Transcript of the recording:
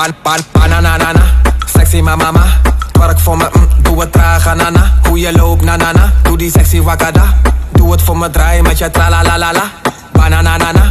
pan, pan, bananana. Sexy ma mama, twerk voor me, mm, doe het traag, anana. Hoe je loopt, na na na Doe die sexy wakada. Doe het voor me, draai met je tra la la la la. Bananana.